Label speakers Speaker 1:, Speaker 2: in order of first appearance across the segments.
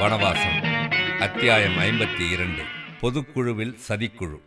Speaker 1: வனவாசம். அத்தியாயம் ஐம்பத்தி இரண்டு. பொதுக்குழுவில் சதிக்குழு.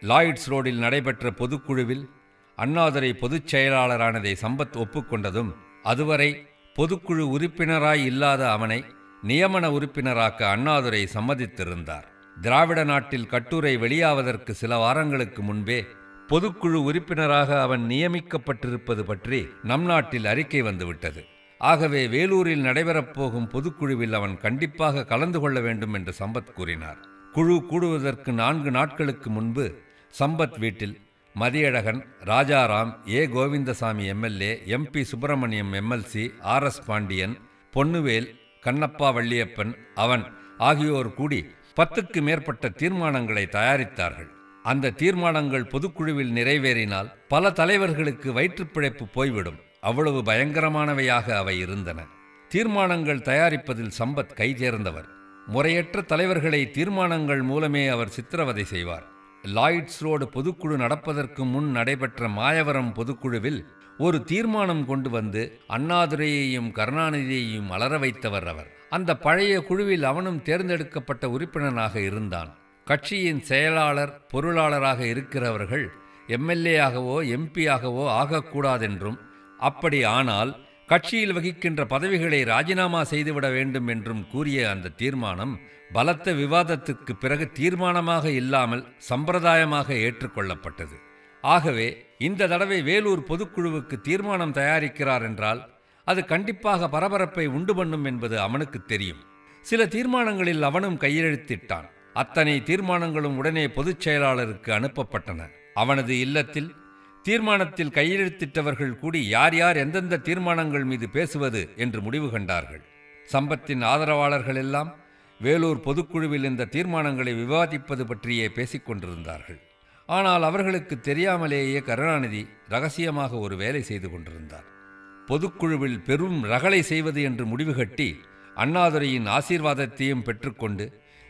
Speaker 1: லாயிட்ஸ் ரோடில் நடைபெற்ற பொதுக்குழுவில் அண்ணாதுரை பொதுச் செயலாளரானதை சம்பத் ஒப்புக்கொண்டதும் அதுவரை பொதுக்குழு உறுப்பினராய் இல்லாத அவனை நியமன உறுப்பினராக்க அண்ணாதுரை சம்மதித்திருந்தார். திராவிட நாட்டில் கட்டுரை வெளியாவதற்கு சில வாரங்களுக்கு முன்பே பொதுக்குழு உறுப்பினராக அவன் நியமிக்கப்பட்டிருப்பது பற்றி நம் நாட்டில் அறிக்கை வந்துவிட்டது. ஆகவே வேலூரில் நடைபெறப் போகும் பொதுக்குழுவில் அவன் கண்டிப்பாக கலந்து கொள்ள வேண்டும் என்று சம்பத் கூறினார். குழு கூடுவதற்கு நான்கு நாட்களுக்கு முன்பு சம்பத் வீட்டில் Mathiyazhagan Rajaram A. Govindasamy MLA MP Subramaniam MLC R. S. Pandian Ponnuvel Kannappa Valliappan அவன் ஆகியோர் கூடி பத்துக்கு மேற்பட்ட தீர்மானங்களை தயாரித்தார்கள். அந்த தீர்மானங்கள் பொதுக்குழுவில் நிறைவேறினால் பல தலைவர்களுக்கு வயிற்றுப்பிழைப்பு போய்விடும். அவ்வளவு பயங்கரமானவையாக அவை இருந்தன. தீர்மானங்கள் தயாரிப்பதில் சம்பத் கைதேர்ந்தவர் முறையற்ற தலைவர்களை தீர்மானங்கள் மூலமே அவர் சித்திரவதை செய்வார். லாயிட்ஸ் ரோடு பொதுக்குழு நடப்பதற்கு முன் நடைபெற்ற மாயவரம் பொதுக்குழுவில் ஒரு தீர்மானம் கொண்டு வந்து அண்ணாதுரையையும் கருணாநிதியையும் அலர வைத்தவர் அவர். அந்த பழைய குழுவில் அவனும் தேர்ந்தெடுக்கப்பட்ட உறுப்பினனாக இருந்தான். கட்சியின் செயலாளர் பொருளாளராக இருக்கிறவர்கள் எம்எல்ஏ ஆகவோ எம்பியாகவோ ஆகக்கூடாதென்றும் அப்படி ஆனால் கட்சியில் வகிக்கின்ற பதவிகளை ராஜினாமா செய்துவிட வேண்டும் என்றும் கூறிய அந்த தீர்மானம் பலத்த விவாதத்துக்கு பிறகு தீர்மானமாக இல்லாமல் சம்பிரதாயமாக ஏற்றுக்கொள்ளப்பட்டது. ஆகவே இந்த தடவை வேலூர் பொதுக்குழுவுக்கு தீர்மானம் தயாரிக்கிறார் என்றால் அது கண்டிப்பாக பரபரப்பை உண்டு பண்ணும் என்பது அவனுக்கு தெரியும். சில தீர்மானங்களில் அவனும் கையெழுத்திட்டான். அத்தனை தீர்மானங்களும் உடனே பொதுச் செயலாளருக்கு அனுப்பப்பட்டன. அவனது இல்லத்தில் தீர்மானத்தில் கையெழுத்திட்டவர்கள் கூடி யார் யார் எந்தெந்த தீர்மானங்கள் மீது பேசுவது என்று முடிவு கண்டார்கள். சம்பத்தின் ஆதரவாளர்கள் எல்லாம் வேலூர் பொதுக்குழுவில் இந்த தீர்மானங்களை விவாதிப்பது பற்றியே பேசிக்கொண்டிருந்தார்கள் ஆனால் அவர்களுக்கு தெரியாமலேயே கருணாநிதி ரகசியமாக ஒரு வேலை செய்து கொண்டிருந்தார். பொதுக்குழுவில் பெரும் ரகளை செய்வது என்று முடிவு கட்டி அண்ணாதுரையின் ஆசீர்வாதத்தையும் பெற்றுக்கொண்டு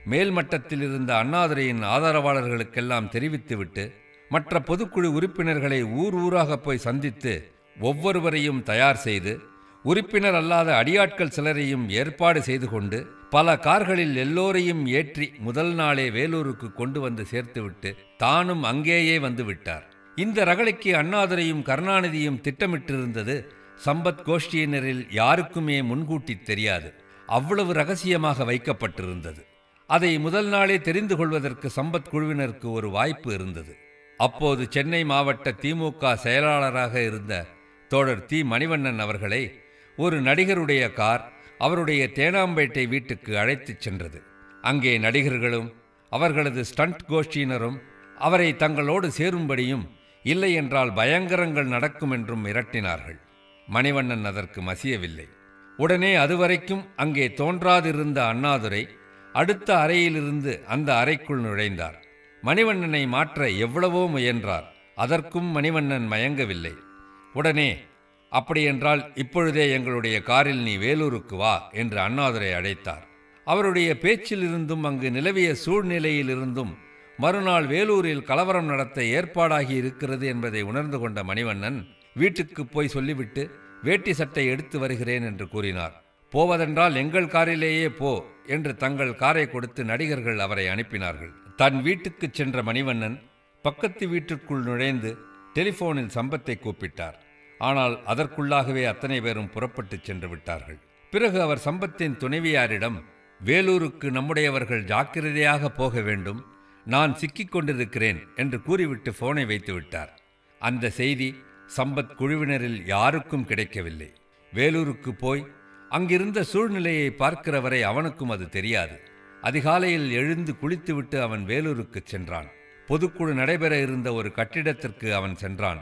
Speaker 1: மேல்மட்டத்தில் இருந்த அண்ணாதுரையின் ஆதரவாளர்களுக்கெல்லாம் தெரிவித்துவிட்டு மற்ற பொதுக்குழு உறுப்பினர்களை ஊர் ஊராக போய் சந்தித்து ஒவ்வொருவரையும் தயார் செய்து உறுப்பினர் அல்லாத அடியாட்கள் சிலரையும் ஏற்பாடு செய்து கொண்டு பல கார்களில் எல்லோரையும் ஏற்றி முதல் நாளே வேலூருக்கு கொண்டு வந்து சேர்த்துவிட்டு தானும் அங்கேயே வந்து விட்டார். இந்த ரகளைக்கு அண்ணாதுரையும் கருணாநிதியும் திட்டமிட்டிருந்தது சம்பத் கோஷ்டியினரில் யாருக்குமே முன்கூட்டி தெரியாது. அவ்வளவு ரகசியமாக வைக்கப்பட்டிருந்தது. அதை முதல் நாளே தெரிந்து கொள்வதற்கு சம்பத் குழுவினருக்கு ஒரு வாய்ப்பு இருந்தது. அப்போது சென்னை மாவட்ட திமுக செயலாளராக இருந்த தோழர் தி. மணிவண்ணன் அவர்களை ஒரு நடிகருடைய கார் அவருடைய தேனாம்பேட்டை வீட்டுக்கு அழைத்துச் சென்றது. அங்கே நடிகர்களும் அவர்களது ஸ்டண்ட் கோஷ்டியினரும் அவரை தங்களோடு சேரும்படியும் இல்லை என்றால் பயங்கரங்கள் நடக்கும் என்றும் மிரட்டினார்கள். மணிவண்ணன் அதற்கு மசியவில்லை. உடனே அதுவரைக்கும் அங்கே தோன்றாதிருந்த அண்ணாதுரை அடுத்த அறையிலிருந்து அந்த அறைக்குள் நுழைந்தார். மணிவண்ணனை மாற்ற எவ்வளவோ முயன்றார். அதற்கும் மணிவண்ணன் மயங்கவில்லை. உடனே அப்படியென்றால் இப்பொழுதே எங்களுடைய காரில் நீ வேலூருக்கு வா என்று அண்ணாதுரை அழைத்தார். அவருடைய பேச்சிலிருந்தும் அங்கு நிலவிய சூழ்நிலையிலிருந்தும் மறுநாள் வேலூரில் கலவரம் நடத்த ஏற்பாடாகி இருக்கிறது என்பதை உணர்ந்து கொண்ட மணிவண்ணன் வீட்டுக்கு போய் சொல்லிவிட்டு வேட்டி சட்டை எடுத்து வருகிறேன் என்று கூறினார். போவதென்றால் எங்கள் காரிலேயே போ என்று தங்கள் காரை கொடுத்து நடிகர்கள் அவரை அனுப்பினார்கள். தன் வீட்டுக்குச் சென்ற மணிவண்ணன் பக்கத்து வீட்டிற்குள் நுழைந்து டெலிஃபோனில் சம்பத்தை கூப்பிட்டார். ஆனால் அதற்குள்ளாகவே அத்தனை பேரும் புறப்பட்டுச் சென்று விட்டார்கள். பிறகு அவர் சம்பத்தின் துணைவியாரிடம் வேலூருக்கு நம்முடையவர்கள் ஜாக்கிரதையாக போக வேண்டும். நான் சிக்கிக் கொண்டிருக்கிறேன் என்று கூறிவிட்டு போனை வைத்து விட்டார். அந்த செய்தி சம்பத் குழுவினரில் யாருக்கும் கிடைக்கவில்லை. வேலூருக்கு போய் அங்கிருந்த சூழ்நிலையை பார்க்கிற வரை அவனுக்கும் அது தெரியாது. அதிகாலையில் எழுந்து குளித்துவிட்டு அவன் வேலூருக்கு சென்றான். பொதுக்குழு நடைபெற இருந்த ஒரு கட்டிடத்திற்கு அவன் சென்றான்.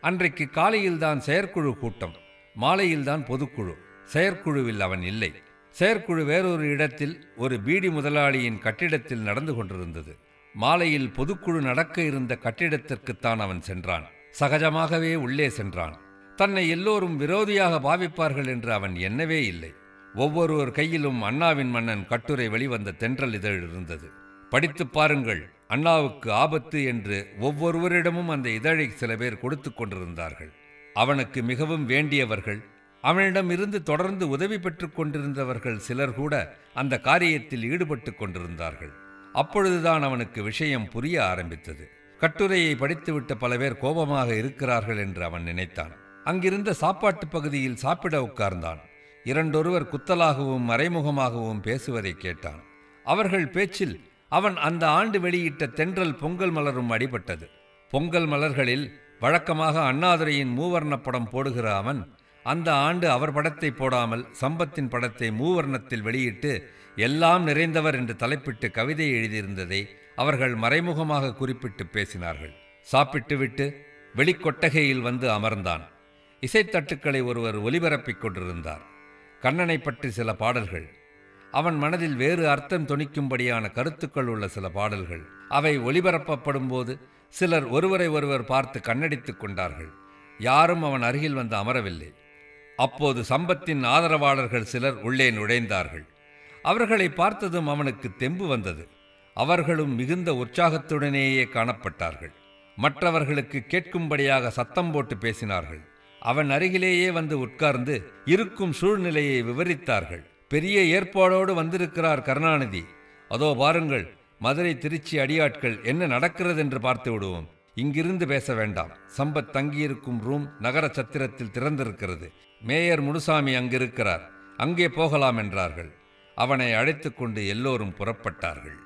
Speaker 1: அன்றைக்கு காலையில்தான் செயற்குழு கூட்டம். மாலையில்தான் பொதுக்குழு. செயற்குழுவில் அவன் இல்லை. செயற்குழு வேறொரு இடத்தில் ஒரு பீடி முதலாளியின் கட்டிடத்தில் நடந்து கொண்டிருந்தது. மாலையில் பொதுக்குழு நடக்க இருந்த கட்டிடத்திற்குத்தான் அவன் சென்றான். சகஜமாகவே உள்ளே சென்றான். தன்னை எல்லோரும் விரோதியாக பாவிப்பார்கள் என்று அவன் எண்ணவே இல்லை. ஒவ்வொருவர் கையிலும் அண்ணாவின் மன்னன் கட்டுரை வெளிவந்த தென்றல் இதழ் இருந்தது. படித்துப் பாருங்கள் அண்ணாவுக்கு ஆபத்து என்று ஒவ்வொருவரிடமும் அந்த இதழை சில பேர் கொடுத்து கொண்டிருந்தார்கள். அவனுக்கு மிகவும் வேண்டியவர்கள் அவனிடம் இருந்து தொடர்ந்து உதவி பெற்றுக் கொண்டிருந்தவர்கள் சிலர் கூட அந்த காரியத்தில் ஈடுபட்டு கொண்டிருந்தார்கள். அப்பொழுதுதான் அவனுக்கு விஷயம் புரிய ஆரம்பித்தது. கட்டுரையை படித்துவிட்ட பல பேர் கோபமாக இருக்கிறார்கள் என்று அவன் நினைத்தான். அங்கிருந்த சாப்பாட்டு பகுதியில் சாப்பிட உட்கார்ந்தான். இரண்டொருவர் குத்தலாகவும் மறைமுகமாகவும் பேசுவதை கேட்டான். அவர்கள் பேச்சில் அவன் அந்த ஆண்டு வெளியிட்ட தென்றல் பொங்கல் மலரும் அடிபட்டது. பொங்கல் மலர்களில் வழக்கமாக அண்ணாதுரையின் மூவர்ண படம் போடுகிற அவன் அந்த ஆண்டு அவர் படத்தை போடாமல் சம்பத்தின் படத்தை மூவர்ணத்தில் வெளியிட்டு எல்லாம் நிறைந்தவர் என்று தலைப்பிட்டு கவிதை எழுதியிருந்ததை அவர்கள் மறைமுகமாக குறிப்பிட்டு பேசினார்கள். சாப்பிட்டுவிட்டு வெளிக்கொட்டகையில் வந்து அமர்ந்தான். இசைத்தட்டுக்களை ஒருவர் ஒலிபரப்பிக் கொண்டிருந்தார். கண்ணனை பற்றி சில பாடல்கள். அவன் மனதில் வேறு அர்த்தம் துணிக்கும்படியான கருத்துக்கள் உள்ள சில பாடல்கள். அவை ஒலிபரப்பப்படும் போது சிலர் ஒருவரை ஒருவர் பார்த்து கண்ணடித்துக் கொண்டார்கள். யாரும் அவன் அருகில் வந்து அமரவில்லை. அப்போது சம்பத்தின் ஆதரவாளர்கள் சிலர் உள்ளே நுழைந்தார்கள். அவர்களை பார்த்ததும் அவனுக்கு தெம்பு வந்தது. அவர்களும் மிகுந்த உற்சாகத்துடனேயே காணப்பட்டார்கள். மற்றவர்களுக்கு கேட்கும்படியாக சத்தம் போட்டு பேசினார்கள். அவன் அருகிலேயே வந்து உட்கார்ந்து இருக்கும் சூழ்நிலையை விவரித்தார்கள். பெரிய ஏற்பாடோடு வந்திருக்கிறார் கருணாநிதி. அதோ பாருங்கள் மதுரை திருச்சி அடியாட்கள் என்ன நடக்கிறது என்று பார்த்து விடுவோம். இங்கிருந்து பேச வேண்டாம். சம்பத் தங்கியிருக்கும் ரூம் நகர சத்திரத்தில் திறந்திருக்கிறது. மேயர் முனுசாமி அங்கிருக்கிறார். அங்கே போகலாம் என்றார்கள். அவனை அழைத்துக்கொண்டு எல்லோரும் புறப்பட்டார்கள்.